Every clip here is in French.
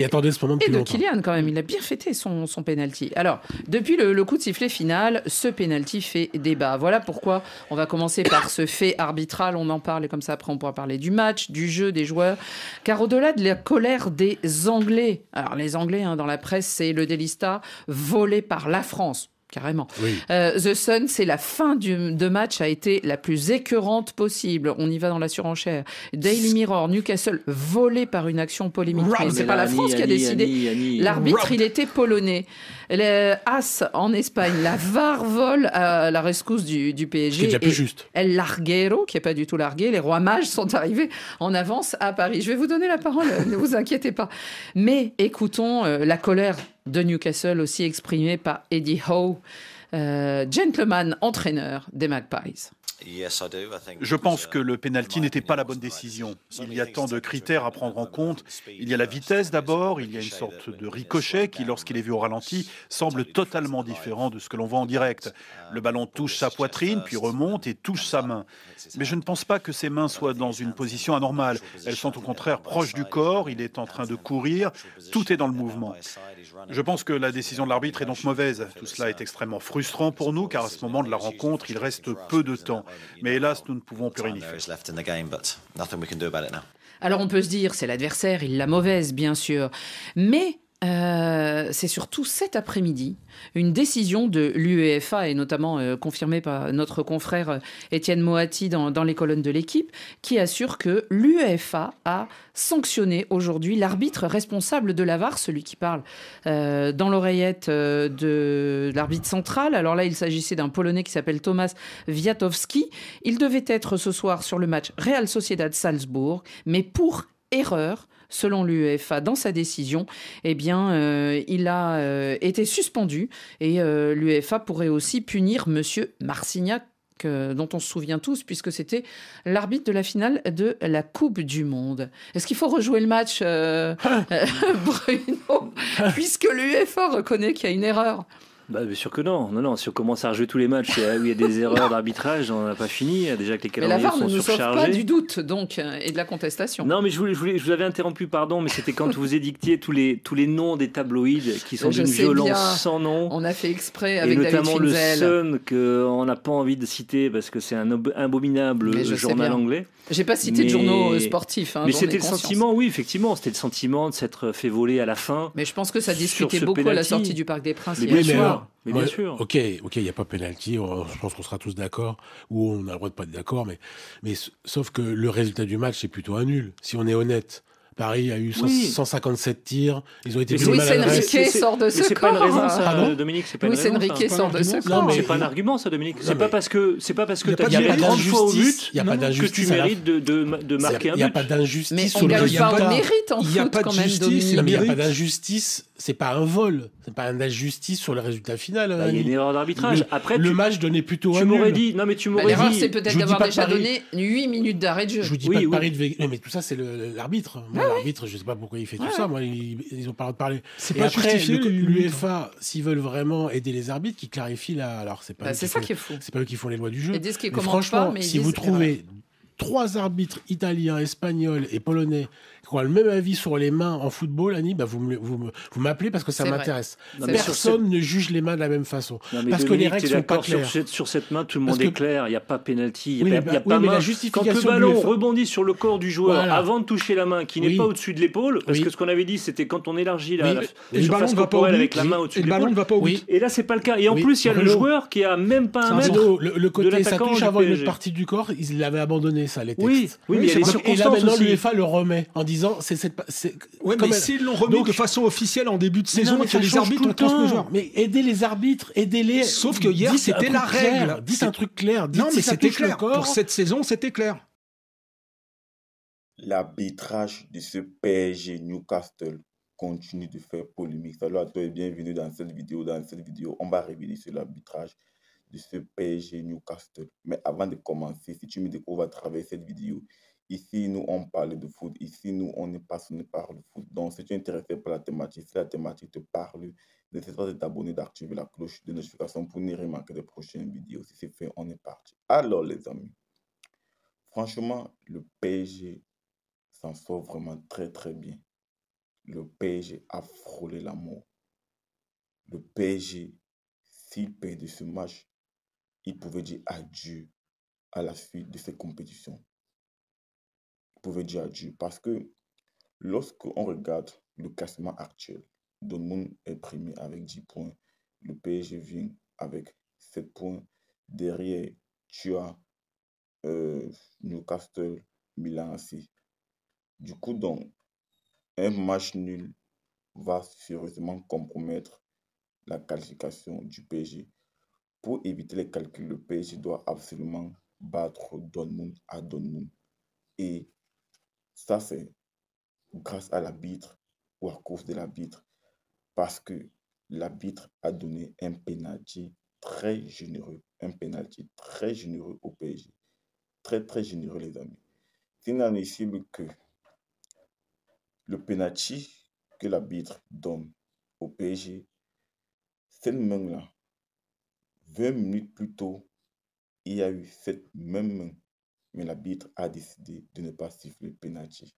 Et attendez ce moment Et de longtemps. Kylian quand même, il a bien fêté son, son penalty. Alors, depuis le, le coup de sifflet final, ce penalty fait débat. Voilà pourquoi on va commencer par ce fait arbitral, on en parle et comme ça après on pourra parler du match, du jeu, des joueurs. Car au-delà de la colère des Anglais, alors les Anglais hein, dans la presse c'est le Délista volé par la France. Carrément. Oui. Euh, The Sun, c'est la fin du, de match a été la plus écœurante possible. On y va dans la surenchère. Daily Mirror, Newcastle, volé par une action polémique. Mais c'est pas la Annie, France qui a décidé. Annie, Annie. L'arbitre, il était polonais. Le As en Espagne, la VAR vole à la rescousse du, du PSG. est déjà et plus juste. El Larguero, qui n'est pas du tout largué, les rois mages sont arrivés en avance à Paris. Je vais vous donner la parole, ne vous inquiétez pas. Mais écoutons euh, la colère de Newcastle, aussi exprimée par Eddie Howe, euh, gentleman entraîneur des Magpies. Je pense que le penalty n'était pas la bonne décision. Il y a tant de critères à prendre en compte. Il y a la vitesse d'abord, il y a une sorte de ricochet qui, lorsqu'il est vu au ralenti, semble totalement différent de ce que l'on voit en direct. Le ballon touche sa poitrine, puis remonte et touche sa main. Mais je ne pense pas que ses mains soient dans une position anormale. Elles sont au contraire proches du corps, il est en train de courir, tout est dans le mouvement. Je pense que la décision de l'arbitre est donc mauvaise. Tout cela est extrêmement frustrant pour nous, car à ce moment de la rencontre, il reste peu de temps. Mais hélas, nous ne pouvons plus rien y faire. Alors on peut se dire, c'est l'adversaire, il l'a mauvaise, bien sûr. Mais euh, c'est surtout cet après-midi une décision de l'UEFA, et notamment euh, confirmée par notre confrère euh, Étienne Moati dans, les colonnes de l'équipe, qui assure que l'UEFA a sanctionné aujourd'hui l'arbitre responsable de la VAR, celui qui parle dans l'oreillette de l'arbitre central. Alors là, il s'agissait d'un Polonais qui s'appelle Tomasz Wiatowski. Il devait être ce soir sur le match Real Sociedad-Salzbourg, mais pour erreur, selon l'UEFA, dans sa décision, eh bien, euh, il a euh, été suspendu et euh, l'UEFA pourrait aussi punir Monsieur Marcignac. dont on se souvient tous, puisque c'était l'arbitre de la finale de la Coupe du Monde. Est-ce qu'il faut rejouer le match, Bruno, puisque l'UEFA reconnaît qu'il y a une erreur? Bah, bien sûr que non. Non, non. Si on commence à rejouer tous les matchs et, où il y a des erreurs d'arbitrage, on n'a pas fini. Déjà que les Mais la calendriers VAR ne sont nous sauve pas surchargés. du doute, donc, euh, et de la contestation. Non, mais je, voulais, je, voulais- je vous avais interrompu, pardon, mais c'était quand vous édictiez tous les, tous les noms des tabloïds qui sont d'une violence bien. sans nom. On a fait exprès Et avec David notamment le Finzel. Sun qu'on n'a pas envie de citer parce que c'est un abominable journal anglais. J'ai pas cité de journaux euh, sportifs. hein, mais c'était le sentiment, oui, effectivement, c'était le sentiment de s'être fait voler à la fin. Mais je pense que ça discutait beaucoup à la sortie du Parc des Princes Mais bien Oui, mais bien sûr. Ok, ok, il n'y a pas penalty. on- Je pense qu'on sera tous d'accord. Ou on a le droit de pas être d'accord. Mais, mais sauf que le résultat du match, c'est plutôt un nul. Si on est honnête. Paris a eu 100 Oui. 157 tirs. Ils ont été plus Luis mal à la Enrique sort de mais ce c'est pas une corps. raison, ça, Pardon Dominique. C'est pas Luis une raison. Ça. sort de ce Non, corps. mais- C'est pas un argument, ça, Dominique. C'est pas parce que c'est pas parce que Il y a tu pas as de tiré mérite. 30 fois au but que tu mérites de, de, de marquer Il n'y a un pas but. d'injustice Mais sur on le gagne pas au mérite en il y a foot quand même, Dominique. il n'y a pas d'injustice. C'est pas un vol. C'est pas une injustice sur le résultat final. Bah, Il y a une erreur d'arbitrage. Le- Après, le tu, match donnait plutôt tu un m'aurais nul. dit. Non, mais tu Bah, m'aurais L'erreur, dit. c'est peut-être d'avoir déjà donné 8 minutes d'arrêt de jeu. Je vous dis Oui, pas de. Paris de mais tout ça, c'est l'arbitre. Moi, l'arbitre, je sais pas pourquoi il fait tout Ouais, ça. Moi, ils, ils ont pas le droit de parler. C'est pas après, justifié, l'UEFA, s'ils veulent vraiment aider les arbitres, qui clarifient la. Alors, c'est pas. Bah, eux c'est qui ça font- qui est fou. C'est pas eux qui font les lois du jeu. Ils disent qu'ils Mais franchement, pas, mais ils si vous trouvez trois arbitres italiens, espagnols et polonais qui ont le même avis sur les mains en football, Annie, bah vous me- vous me- vous m'appelez parce que ça m'intéresse. Personne ne juge les mains de la même façon. Non, parce que Dominique, les règles sont pas sur claires. cette, sur cette main, tout le monde est que- clair. Il n'y a pas penalty, il n'y a, mais pas- il y a pas main. Quand le ballon rebondit sur le corps du joueur Voilà. avant de toucher la main, qui n'est Oui. pas au-dessus de l'épaule, parce Oui. que ce qu'on avait dit, c'était quand on élargit la, Oui. la- la le ballon surface corporelle avec la main au-dessus Et de le ballon ne l'épaule. va pas. Et là, c'est pas le cas. Et en plus, il y a le joueur qui a même pas un mètre. Le, côté ça l'attaquant touche avant une partie du corps, ils l'avaient abandonné ça, les textes. Oui, oui, mais il y a et là circonstances maintenant l'UEFA le remet en disant c'est cette c'est Ouais, comme mais s'ils l'ont remis Donc- de façon officielle en début de saison mais et que les arbitres tout ont joueur. Mais aidez les arbitres, aidez-les. Sauf que hier, c'était la règle. Dites un truc clair. Dites Non, si mais c'était clair. Pour cette saison, c'était clair. L'arbitrage de ce PSG Newcastle continue de faire polémique. Salut à toi et bienvenue dans cette vidéo. Dans cette vidéo, on va revenir sur l'arbitrage de ce PSG Newcastle. Mais avant de commencer, si tu me découvres à travers cette vidéo, ici nous on parle de foot, ici nous on est passionné par le foot. Donc si tu es intéressé par la thématique, si la thématique te parle, n'hésite pas de t'abonner, d'activer la cloche de notification pour ne rien manquer des prochaines vidéos. Si c'est fait, on est parti. Alors les amis, franchement, le PSG s'en sort vraiment très très bien. le PSG a frôlé la mort. Le PSG, s'il perdait ce match, il pouvait dire adieu à la suite de ces compétitions. Il pouvait dire adieu parce que lorsqu'on regarde le classement actuel, Dortmund est premier avec 10 points. Le PSG vient avec 7 points. Derrière, tu as euh, Newcastle, Milan aussi. Du coup, donc, un match nul va sérieusement compromettre la qualification du PSG. Pour éviter les calculs, le PSG doit absolument battre Dortmund à Dortmund. Et ça, c'est grâce à l'arbitre ou à cause de l'arbitre. Parce que l'arbitre a donné un penalty très généreux. Un penalty très généreux au PSG. Très, très généreux, les amis. C'est inadmissible que le penalty que l'arbitre donne au PSG, cette main-là, 20 minutes plus tôt, il y a eu cette même main, mais l'arbitre a décidé de ne pas siffler le penalty.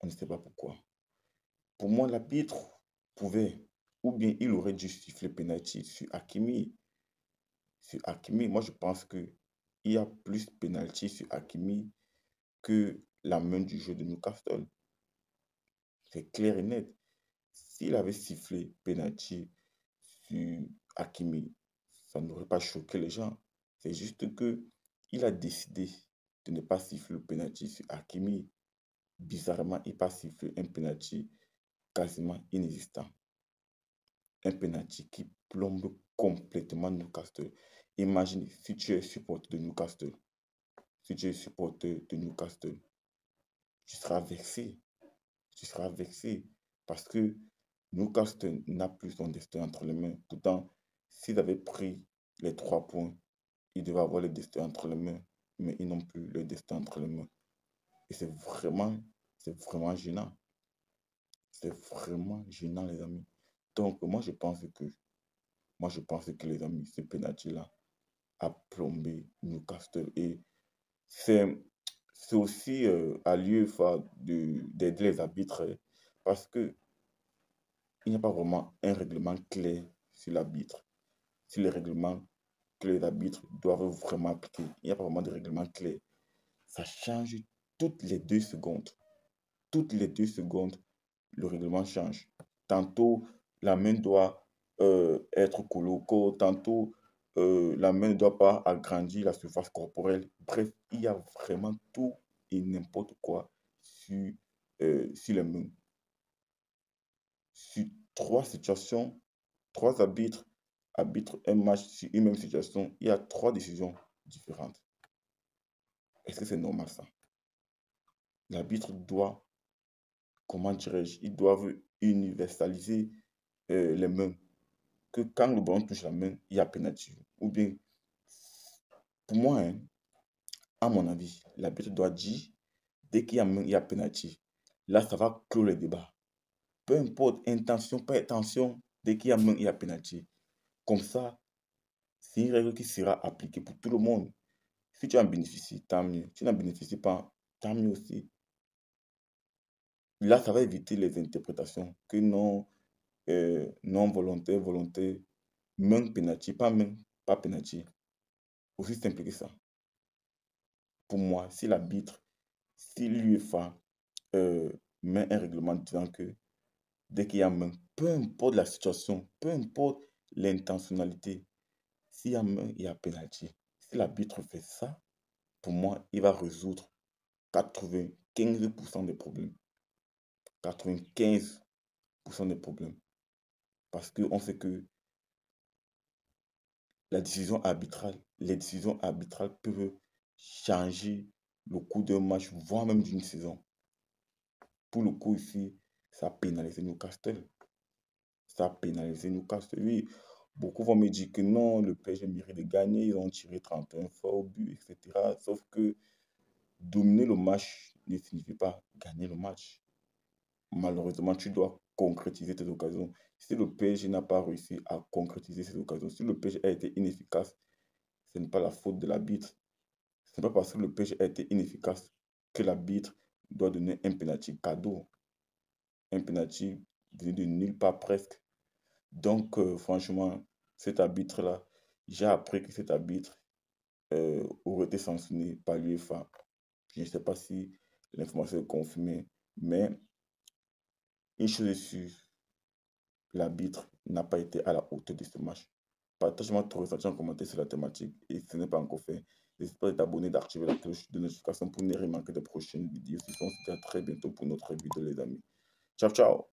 On ne sait pas pourquoi. Pour moi, l'arbitre pouvait, ou bien il aurait dû siffler penalty sur Hakimi. Sur Hakimi, moi je pense que il y a plus penalty sur Hakimi que la main du jeu de Newcastle. C'est clair et net. S'il avait sifflé penalty sur Hakimi, ça n'aurait pas choqué les gens. C'est juste que il a décidé de ne pas siffler le penalty sur Hakimi. Bizarrement, il pas sifflé un penalty quasiment inexistant. Un penalty qui plombe complètement Newcastle. Imagine si tu es supporter de Newcastle. Si tu es supporter de Newcastle, tu seras vexé. Tu seras vexé parce que Newcastle n'a plus son destin entre les mains. Pourtant, s'ils avaient pris les trois points, ils devaient avoir le destin entre les mains, mais ils n'ont plus le destin entre les mains. Et c'est vraiment, c'est vraiment gênant. C'est vraiment gênant, les amis. Donc, moi, je pense que, moi, je pense que, les amis, ce penalty-là a plombé Newcastle. Et c'est, c'est aussi euh, à l'UEFA d'aider les arbitres parce que il n'y a pas vraiment un règlement clair sur l'arbitre. Sur les règlements que les arbitres doivent vraiment appliquer. Il n'y a pas vraiment de règlement clair. Ça change toutes les deux secondes. Toutes les deux secondes, le règlement change. Tantôt, la main doit euh, être coloco, tantôt, euh, la main ne doit pas agrandir la surface corporelle. Bref, il y a vraiment tout et n'importe quoi sur, euh, sur les mains. Sur trois situations, trois arbitres arbitrent un match sur une même situation, il y a trois décisions différentes. Est-ce que c'est normal ça? L'arbitre doit, comment dirais-je, ils doivent universaliser euh, les mains. Que quand le ballon touche la main, il y a pénalité. Ou bien, pour moi, hein, à mon avis, l'arbitre doit dire, dès qu'il y a main, il y a pénalité. Là, ça va clore le débat. Peu importe, intention, pas intention, dès qu'il y a main, il y a pénalité. Comme ça, c'est une règle qui sera appliquée pour tout le monde. Si tu en bénéficies, tant mieux. Si tu n'en bénéficies pas, tant mieux aussi. Là, ça va éviter les interprétations que non, euh, non volontaire, volonté, main penalty, pas main, pas penalty. Aussi simple que ça. Pour moi, si l'arbitre, si l'UEFA euh, met un règlement disant que dès qu'il y a main, peu importe la situation, peu importe l'intentionnalité, s'il y a main, il y a. Si l'arbitre fait ça, pour moi, il va résoudre 95% des problèmes. 95% des problèmes. Parce qu'on sait que la décision arbitrale, les décisions arbitrales peuvent changer le cours d'un match, voire même d'une saison. Pour le coup ici, ça a pénalisé Newcastle. Ça pénalisé Newcastle. Oui, beaucoup vont me dire que non, le PSG mérite de gagner, ils ont tiré 31 fois au but, etc. Sauf que dominer le match ne signifie pas gagner le match. Malheureusement, tu dois concrétiser tes occasions. Si le PSG n'a pas réussi à concrétiser ses occasions, si le PSG a été inefficace, ce n'est pas la faute de l'arbitre. Ce n'est pas parce que le PSG a été inefficace que l'arbitre doit donner un penalty cadeau. un penalty venu de nulle part presque. Donc, euh, franchement, cet arbitre-là, j'ai appris que cet arbitre euh, aurait été sanctionné par l'UEFA. Je ne sais pas si l'information est confirmée, mais une chose est sûre, l'arbitre n'a pas été à la hauteur de ce match. Partage-moi ton ressenti en commentaire sur la thématique et si ce n'est pas encore fait, n'hésite pas à t'abonner, d'activer la cloche de notification pour ne rien manquer des prochaines vidéos. On se à très bientôt pour notre vidéo les amis. Ciao ciao